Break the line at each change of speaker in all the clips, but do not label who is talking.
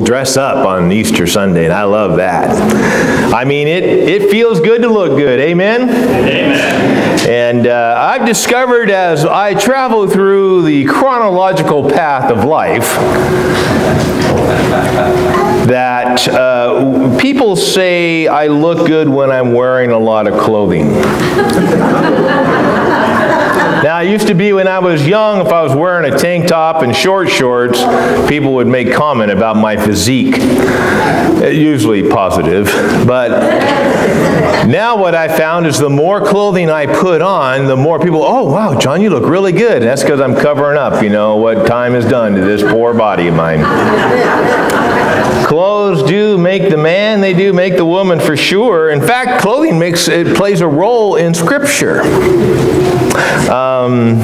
dress up on Easter Sunday, and I love that. I mean, it, it feels good to look good. Amen? Amen. And uh, I've discovered as I travel through the chronological path of life that uh, people say I look good when I'm wearing a lot of clothing. Now, it used to be when I was young, if I was wearing a tank top and short shorts, people would make comment about my physique. Uh, usually positive. But now what I found is the more clothing I put on, the more people, oh, wow, John, you look really good. And that's because I'm covering up, you know, what time has done to this poor body of mine. Clothes do make the man, they do make the woman for sure. In fact, clothing makes it plays a role in Scripture. Um,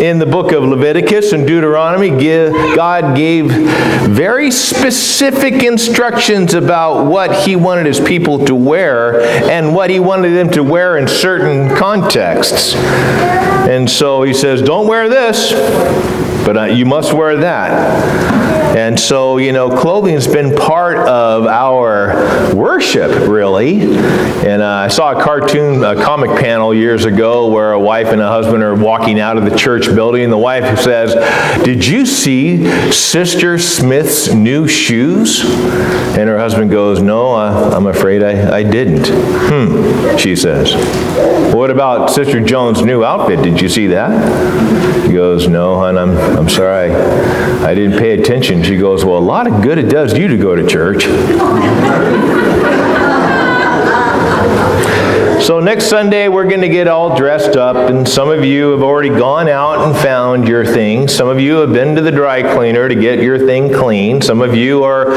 in the book of Leviticus and Deuteronomy, God gave very specific instructions about what He wanted His people to wear and what He wanted them to wear in certain contexts. And so He says, Don't wear this, but uh, you must wear that. So, you know, clothing has been part of our worship, really. And uh, I saw a cartoon, a comic panel years ago where a wife and a husband are walking out of the church building, and the wife says, Did you see Sister Smith's new shoes? And her husband goes, No, I, am afraid I, I didn't. Hmm, she says. What about Sister Jones' new outfit? Did you see that? He goes, No, hon, I'm, I'm sorry. I, I didn't pay attention. She goes, Well, a lot of good it does you to go to church. So next Sunday, we're going to get all dressed up, and some of you have already gone out and found your things. Some of you have been to the dry cleaner to get your thing clean. Some of you are,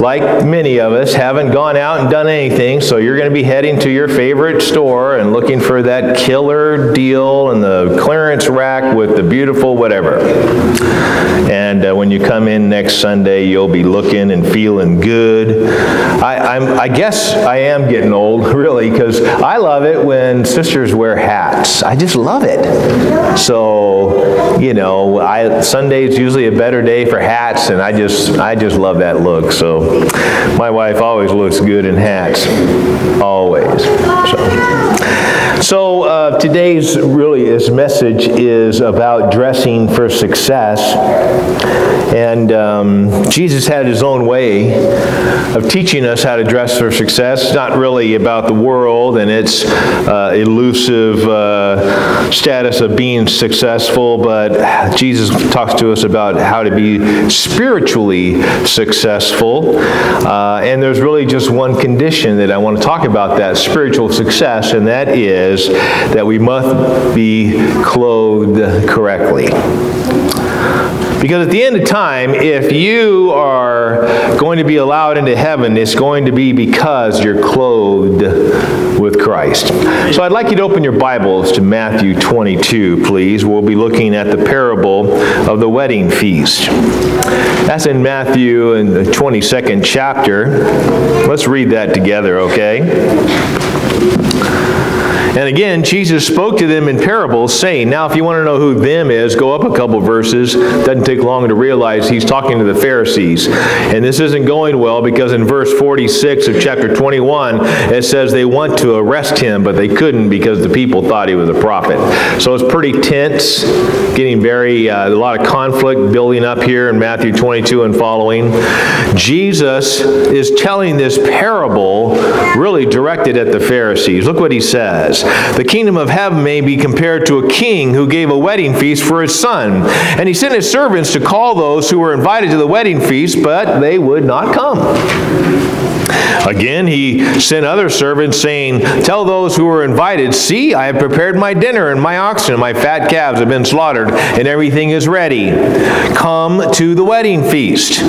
like many of us, haven't gone out and done anything, so you're going to be heading to your favorite store and looking for that killer deal and the clearance rack with the beautiful whatever. And uh, when you come in next Sunday, you'll be looking and feeling good. I, I'm, I guess I am getting old, really, because I love it when sisters wear hats. I just love it. So, you know, I, Sunday's usually a better day for hats, and I just, I just love that look. So, my wife always looks good in hats, always. So, so uh, today's really this message is about dressing for success. And um, Jesus had his own way of teaching us how to dress for success. It's not really about the world and its uh, elusive uh, status of being successful, but Jesus talks to us about how to be spiritually successful. Uh, and there's really just one condition that I want to talk about that spiritual success, and that is that we must be clothed correctly. Because at the end of time, if you are going to be allowed into heaven, it's going to be because you're clothed with Christ. So I'd like you to open your Bibles to Matthew 22, please. We'll be looking at the parable of the wedding feast. That's in Matthew in the 22nd chapter. Let's read that together, okay? And again, Jesus spoke to them in parables, saying, Now, if you want to know who them is, go up a couple verses. Doesn't take long to realize he's talking to the Pharisees. And this isn't going well because in verse 46 of chapter 21, it says they want to arrest him, but they couldn't because the people thought he was a prophet. So it's pretty tense, getting very, uh, a lot of conflict building up here in Matthew 22 and following. Jesus is telling this parable really directed at the Pharisees. Look what he says. The kingdom of heaven may be compared to a king who gave a wedding feast for his son. And he sent his servants to call those who were invited to the wedding feast, but they would not come. Again, he sent other servants, saying, Tell those who were invited, See, I have prepared my dinner, and my oxen and my fat calves have been slaughtered, and everything is ready. Come to the wedding feast.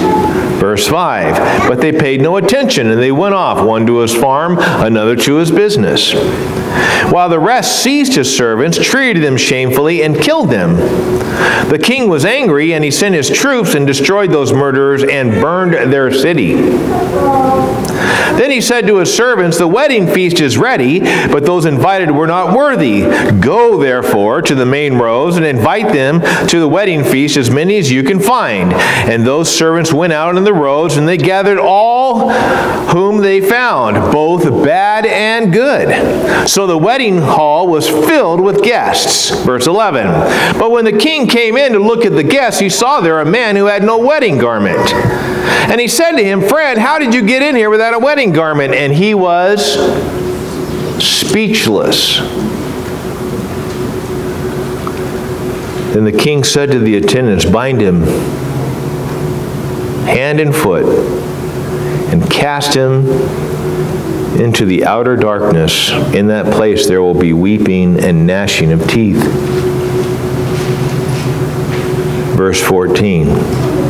Verse 5 But they paid no attention, and they went off, one to his farm, another to his business. While the rest seized his servants, treated them shamefully, and killed them. The king was angry, and he sent his troops and destroyed those murderers and burned their city. Then he said to his servants, The wedding feast is ready, but those invited were not worthy. Go, therefore, to the main roads and invite them to the wedding feast, as many as you can find. And those servants went out in the roads, and they gathered all whom they found, both bad and good. So the wedding hall was filled with guests. Verse 11. But when the king came in to look at the guests, he saw there a man who had no wedding garment. And he said to him, Friend, how did you get in here without a wedding garment? And he was speechless. Then the king said to the attendants, Bind him hand and foot and cast him into the outer darkness. In that place there will be weeping and gnashing of teeth. Verse 14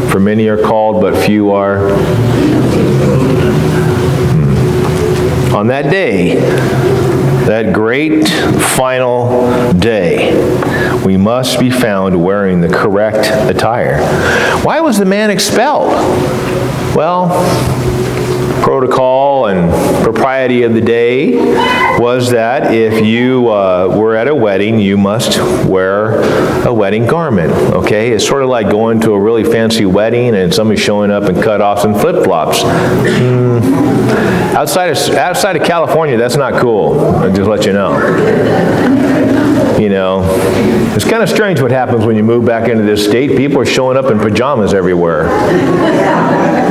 For many are called, but few are. On that day, that great final day, we must be found wearing the correct attire. Why was the man expelled? Well, protocol and propriety of the day was that if you uh, were at a wedding, you must wear a wedding garment. Okay, it's sort of like going to a really fancy wedding and somebody showing up in cutoffs and flip flops. Mm, outside of outside of California, that's not cool. I'll just let you know. You know, it's kind of strange what happens when you move back into this state. People are showing up in pajamas everywhere.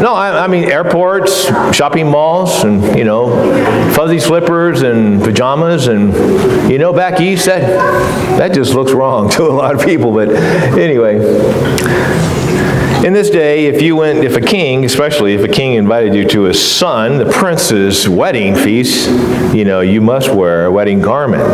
No, I, I mean airports, shopping malls, and you know, fuzzy slippers and pajamas, and you know, back east that that just looks wrong to a lot of people. But anyway. In this day, if you went, if a king, especially if a king invited you to his son, the prince's wedding feast, you know, you must wear a wedding garment.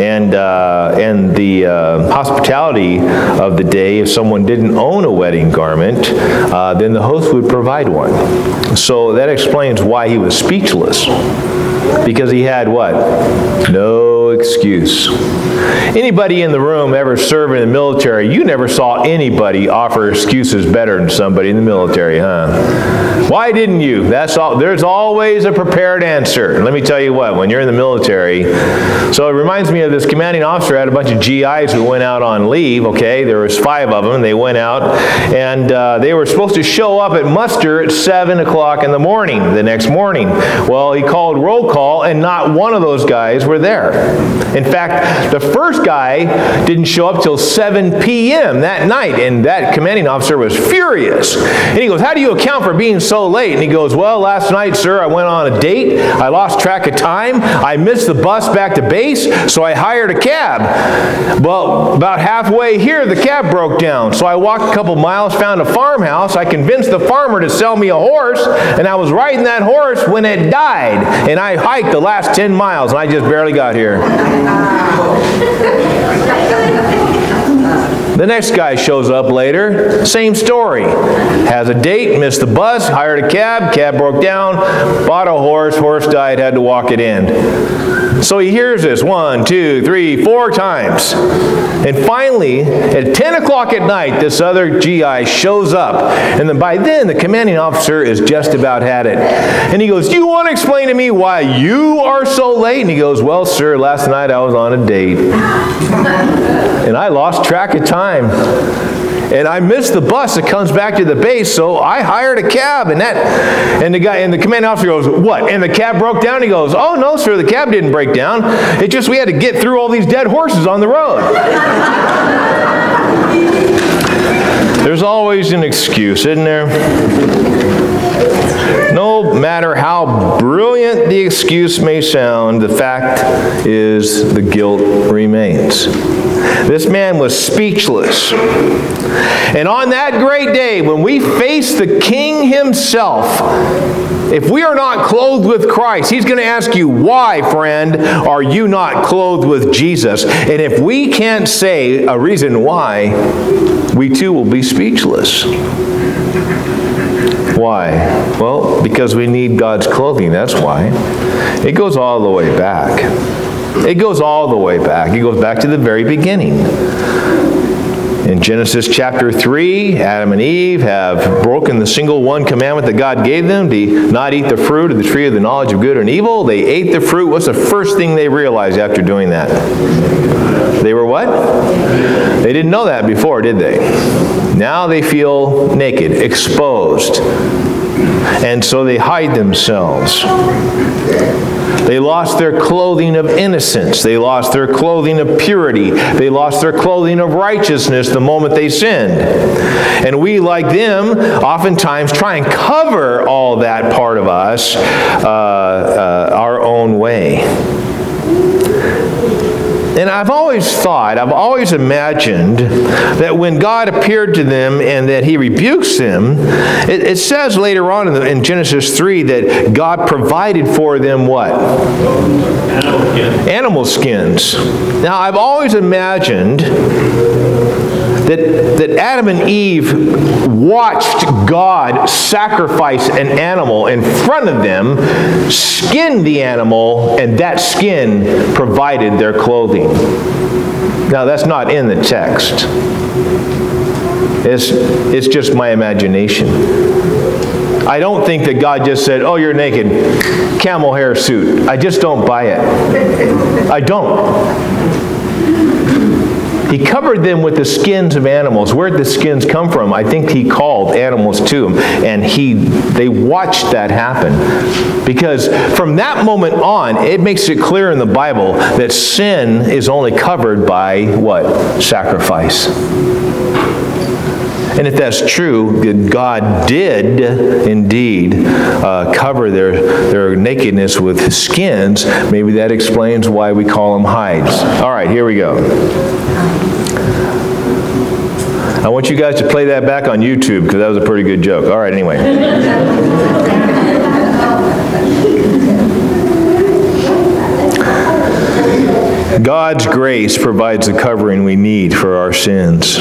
And, uh, and the uh, hospitality of the day, if someone didn't own a wedding garment, uh, then the host would provide one. So that explains why he was speechless. Because he had what? No excuse. Anybody in the room ever served in the military, you never saw anybody offer excuses better than somebody in the military, huh? Why didn't you? That's all. There's always a prepared answer. Let me tell you what, when you're in the military, so it reminds me of this commanding officer had a bunch of GIs who went out on leave, okay? There was five of them. They went out, and uh, they were supposed to show up at muster at 7 o'clock in the morning, the next morning. Well, he called roll call, and not one of those guys were there. In fact, the first guy didn't show up till 7 p.m. that night, and that commanding officer was furious. And he goes, how do you account for being so late? And he goes, Well, last night, sir, I went on a date. I lost track of time. I missed the bus back to base, so I hired a cab. Well, about halfway here, the cab broke down. So I walked a couple miles, found a farmhouse. I convinced the farmer to sell me a horse, and I was riding that horse when it died. And I hiked the last 10 miles, and I just barely got here. ダメ。The next guy shows up later, same story. Has a date, missed the bus, hired a cab, cab broke down, bought a horse, horse died, had to walk it in. So he hears this one, two, three, four times. And finally, at 10 o'clock at night, this other GI shows up. And then by then, the commanding officer is just about had it. And he goes, You want to explain to me why you are so late? And he goes, Well, sir, last night I was on a date. And I lost track of time time. And I missed the bus that comes back to the base, so I hired a cab. And that, and the guy, and the commanding officer goes, "What?" And the cab broke down. He goes, "Oh no, sir, the cab didn't break down. It just we had to get through all these dead horses on the road." There's always an excuse, isn't there? No matter how brilliant the excuse may sound, the fact is the guilt remains. This man was speechless. And on that great day, when we face the King himself, if we are not clothed with Christ, he's going to ask you, why, friend, are you not clothed with Jesus? And if we can't say a reason why, we too will be speechless. Why? Well, because we need God's clothing, that's why. It goes all the way back. It goes all the way back. It goes back to the very beginning. Genesis chapter 3, Adam and Eve have broken the single one commandment that God gave them to not eat the fruit of the tree of the knowledge of good and evil. They ate the fruit. What's the first thing they realized after doing that? They were what? They didn't know that before, did they? Now they feel naked, exposed. And so they hide themselves. They lost their clothing of innocence. They lost their clothing of purity. They lost their clothing of righteousness the moment they sinned. And we, like them, oftentimes try and cover all that part of us uh, uh, our own way. And I've always thought, I've always imagined that when God appeared to them and that he rebukes them, it, it says later on in, the, in, Genesis 3 that God provided for them what? Animal skins. Now, I've always imagined that, that Adam and Eve watched God sacrifice an animal in front of them, skinned the animal, and that skin provided their clothing. Now, that's not in the text. It's, it's just my imagination. I don't think that God just said, Oh, you're naked, camel hair suit. I just don't buy it. I don't. He covered them with the skins of animals. Where did the skins come from? I think he called animals to him, and he they watched that happen. Because from that moment on, it makes it clear in the Bible that sin is only covered by what? Sacrifice. And if that's true, God did indeed uh, cover their, their nakedness with skins. Maybe that explains why we call them hides. All right, here we go. I want you guys to play that back on YouTube because that was a pretty good joke. All right, anyway. God's grace provides the covering we need for our sins.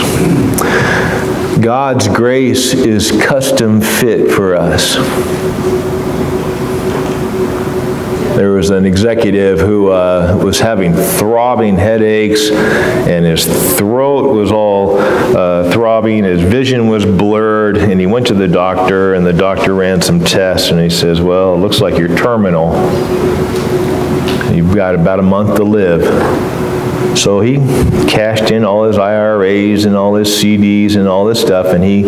God's grace is custom fit for us. There was an executive who uh, was having throbbing headaches, and his throat was all uh, throbbing, his vision was blurred, and he went to the doctor, and the doctor ran some tests, and he says, Well, it looks like you're terminal. You've got about a month to live. So he cashed in all his IRAs and all his CDs and all this stuff, and he,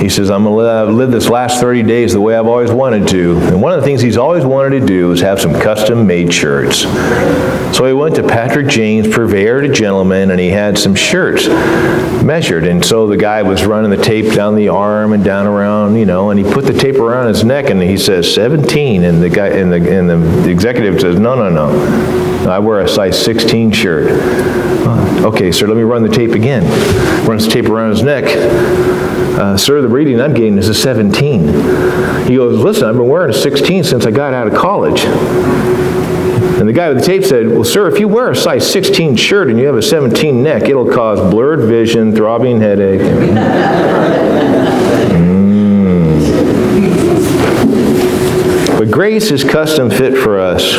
he says, I'm going to live this last 30 days the way I've always wanted to. And one of the things he's always wanted to do is have some custom made shirts. So he went to Patrick James, purveyor to gentlemen, and he had some shirts measured. And so the guy was running the tape down the arm and down around, you know, and he put the tape around his neck, and he says 17. And the guy and the, and the executive says, No, no, no. I wear a size 16 shirt. Okay, sir, let me run the tape again. Runs the tape around his neck. Uh, sir, the reading I'm getting is a 17. He goes, Listen, I've been wearing a 16 since I got out of college. And the guy with the tape said, Well, sir, if you wear a size 16 shirt and you have a 17 neck, it'll cause blurred vision, throbbing headache. mm. But grace is custom fit for us.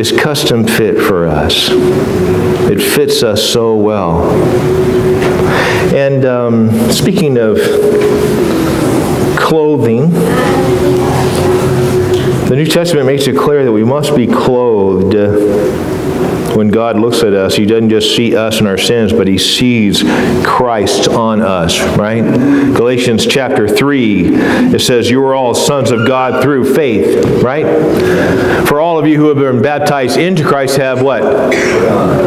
It's custom fit for us. It fits us so well. And um, speaking of clothing, the New Testament makes it clear that we must be clothed when God looks at us, He doesn't just see us and our sins, but He sees Christ on us, right? Galatians chapter 3, it says, You are all sons of God through faith, right? For all of you who have been baptized into Christ have what?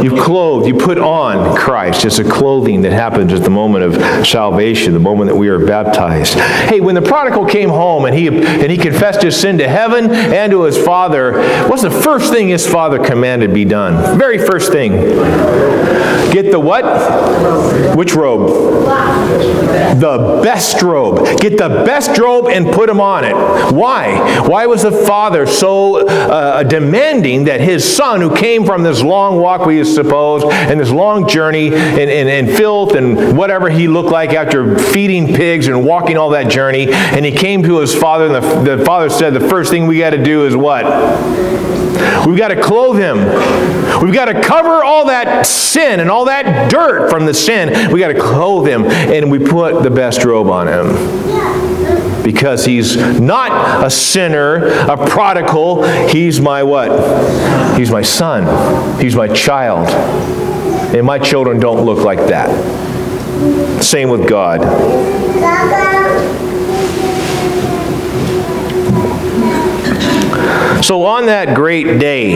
You've clothed, you put on Christ. It's a clothing that happens at the moment of salvation, the moment that we are baptized. Hey, when the prodigal came home and he, and he confessed his sin to heaven and to his father, what's the first thing his father commanded be done? Very first thing. Get the what? Which robe? The best robe. Get the best robe and put him on it. Why? Why was the father so uh, demanding that his son, who came from this long walk, we suppose, and this long journey and, in, in filth and whatever he looked like after feeding pigs and walking all that journey, and he came to his father, and the, the father said, The first thing we got to do is what? We've got to clothe him. We've got to cover all that sin and all that dirt from the sin. We've got to clothe him and we put the best robe on him. Because he's not a sinner, a prodigal. He's my what? He's my son. He's my child. And my children don't look like that. Same with God. So, on that great day,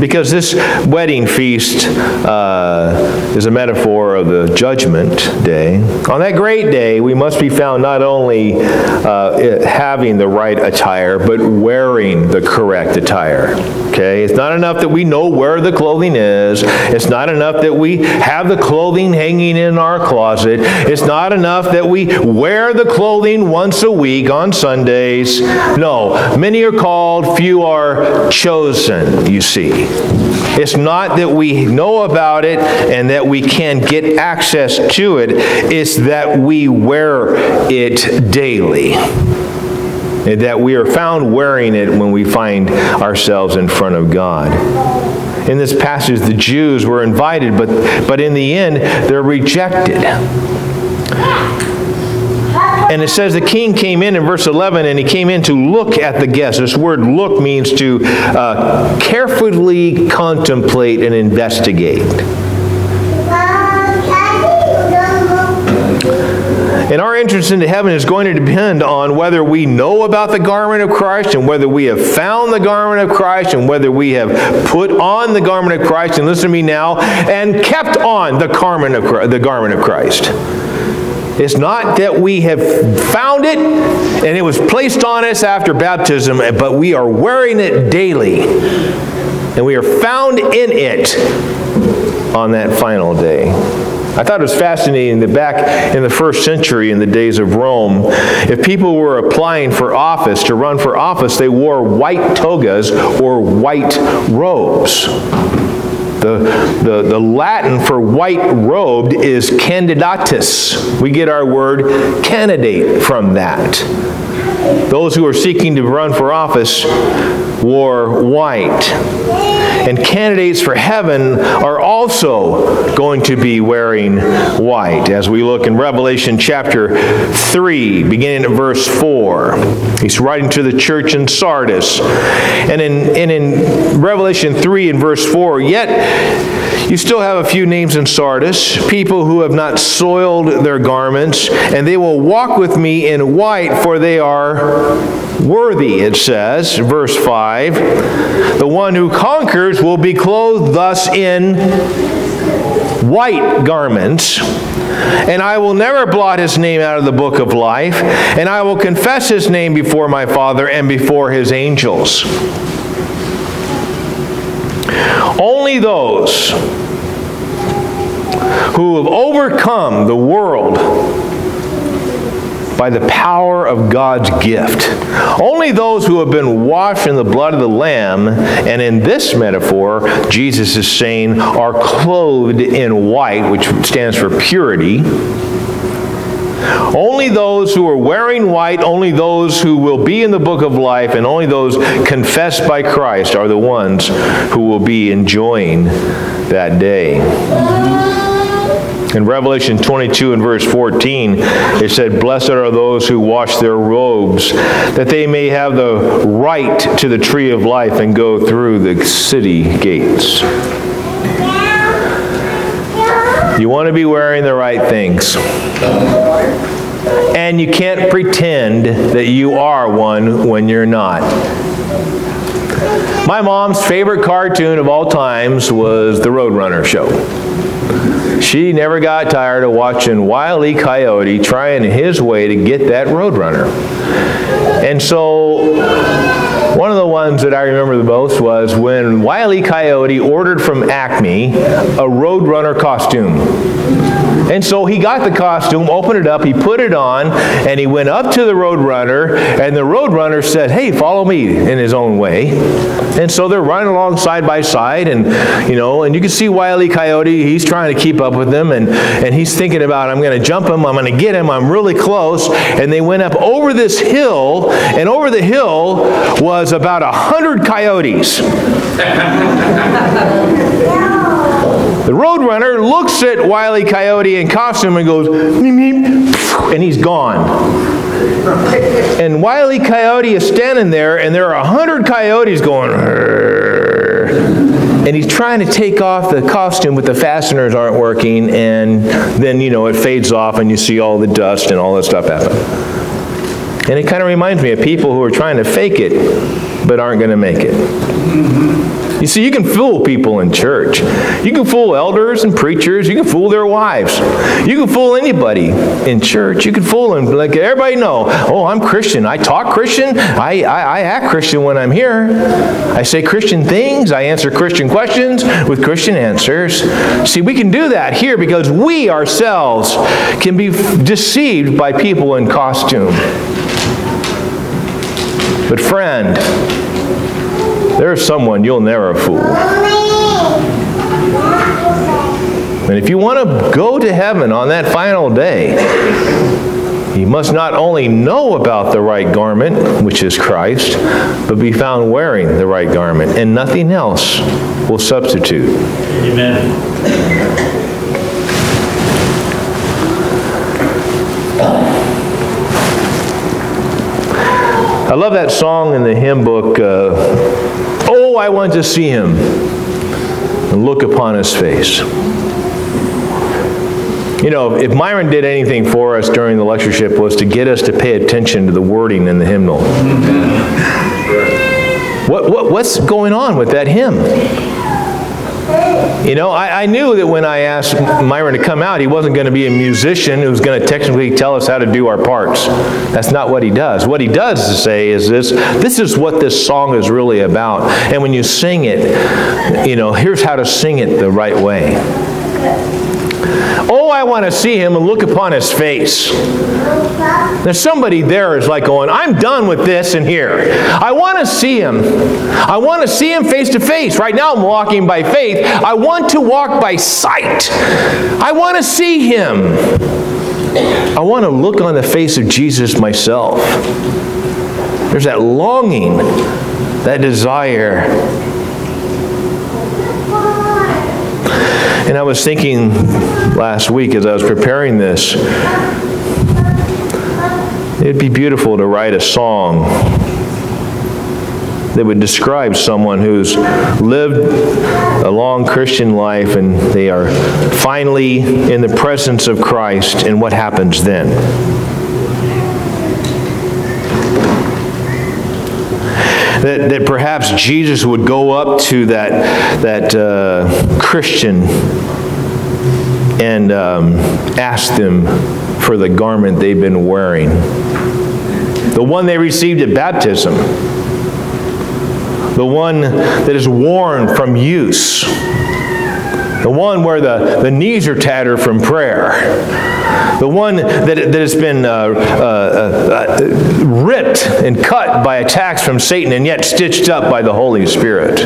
because this wedding feast uh, is a metaphor of the judgment day, on that great day, we must be found not only uh, having the right attire, but wearing the correct attire. Okay? It's not enough that we know where the clothing is, it's not enough that we have the clothing hanging in our closet, it's not enough that we wear the clothing once a week on Sundays. No, many are called, few are chosen, you see. It's not that we know about it and that we can get access to it, it's that we wear it daily. And that we are found wearing it when we find ourselves in front of God. In this passage, the Jews were invited, but, but in the end, they're rejected. And it says the king came in in verse 11 and he came in to look at the guests. This word look means to uh, carefully contemplate and investigate. And our entrance into heaven is going to depend on whether we know about the garment of Christ and whether we have found the garment of Christ and whether we have put on the garment of Christ, and listen to me now, and kept on the garment of, the garment of Christ. It's not that we have found it and it was placed on us after baptism, but we are wearing it daily. And we are found in it on that final day. I thought it was fascinating that back in the first century, in the days of Rome, if people were applying for office, to run for office, they wore white togas or white robes. The, the, the Latin for white robed is candidatus. We get our word candidate from that. Those who are seeking to run for office wore white. And candidates for heaven are also going to be wearing white. As we look in Revelation chapter 3, beginning at verse 4, he's writing to the church in Sardis. And in, and in Revelation 3 and verse 4, yet you still have a few names in Sardis, people who have not soiled their garments, and they will walk with me in white, for they are worthy, it says, verse 5. The one who conquers will be clothed thus in white garments. And I will never blot his name out of the book of life, and I will confess his name before my Father and before his angels. Only those who have overcome the world by the power of God's gift. Only those who have been washed in the blood of the Lamb, and in this metaphor, Jesus is saying, are clothed in white, which stands for purity. Only those who are wearing white, only those who will be in the book of life, and only those confessed by Christ are the ones who will be enjoying that day. In Revelation 22 and verse 14, it said, Blessed are those who wash their robes, that they may have the right to the tree of life and go through the city gates. You want to be wearing the right things. And you can't pretend that you are one when you're not. My mom's favorite cartoon of all times was the Roadrunner show. She never got tired of watching Wiley. Coyote trying his way to get that Roadrunner. And so one of the ones that I remember the most was when Wiley. Coyote ordered from Acme a Roadrunner costume. And so he got the costume, opened it up, he put it on, and he went up to the Roadrunner, and the Roadrunner said, Hey, follow me in his own way. And so they're running along side by side, and you know, and you can see Wiley. Coyote, he's trying to keep up with them, and, and he's thinking about, I'm going to jump him, I'm going to get him, I'm really close. And they went up over this hill, and over the hill was was about a hundred coyotes. The Roadrunner looks at Wiley Coyote in costume and goes, and he's gone. And Wiley Coyote is standing there, and there are a hundred coyotes going, and he's trying to take off the costume, but the fasteners aren't working, and then, you know, it fades off, and you see all the dust and all that stuff happen. And it kind of reminds me of people who are trying to fake it, but aren't going to make it. You see, you can fool people in church. You can fool elders and preachers. You can fool their wives. You can fool anybody in church. You can fool them. Like everybody know, oh, I'm Christian. I talk Christian. I, I, I act Christian when I'm here. I say Christian things. I answer Christian questions with Christian answers. See, we can do that here because we ourselves can be deceived by people in costume. But friend, there's someone you'll never fool. And if you want to go to heaven on that final day, you must not only know about the right garment, which is Christ, but be found wearing the right garment, and nothing else will substitute.
Amen.
I love that song in the hymn book, uh, Oh, I want to see him and look upon his face. You know, if Myron did anything for us during the lectureship was to get us to pay attention to the wording in the hymnal. What, what, what's going on with that hymn? You know, I, I, knew that when I asked Myron to come out, he wasn't going to be a musician who was going to technically tell us how to do our parts. That's not what he does. What he does to say is this this is what this song is really about. And when you sing it, you know, here's how to sing it the right way. Oh, I want to see him and look upon his face. There's somebody there is like going, I'm done with this and here. I want to see him. I want to see him face to face. Right now I'm walking by faith. I want to walk by sight. I want to see him. I want to look on the face of Jesus myself. There's that longing, that desire And I was thinking last week as I was preparing this, it'd be beautiful to write a song that would describe someone who's lived a long Christian life and they are finally in the presence of Christ, and what happens then? That, that perhaps Jesus would go up to that, that uh, Christian and um, ask them for the garment they've been wearing. The one they received at baptism. The one that is worn from use. The one where the, the knees are tattered from prayer the one that, that has been uh, uh, uh, ripped and cut by attacks from Satan and yet stitched up by the Holy Spirit.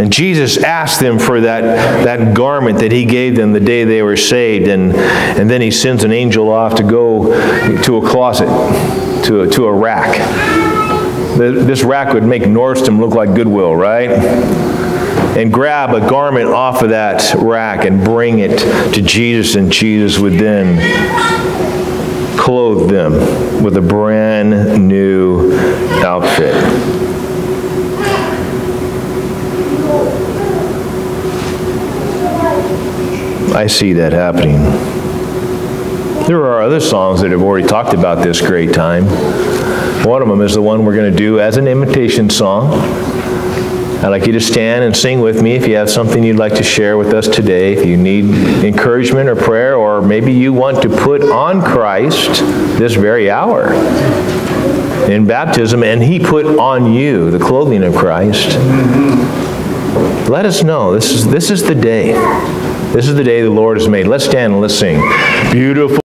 And Jesus asked them for that, that garment that he gave them the day they were saved. And, and then he sends an angel off to go to a closet, to a, to a rack. This rack would make Nordstrom look like Goodwill, right? and grab a garment off of that rack and bring it to Jesus, and Jesus would then clothe them with a brand new outfit. I see that happening. There are other songs that have already talked about this great time. One of them is the one we're going to do as an invitation song. I'd like you to stand and sing with me if you have something you'd like to share with us today, if you need encouragement or prayer, or maybe you want to put on Christ this very hour in baptism and he put on you the clothing of Christ. Let us know. This is, this is the day. This is the day the Lord has made. Let's stand and let's sing. Beautiful.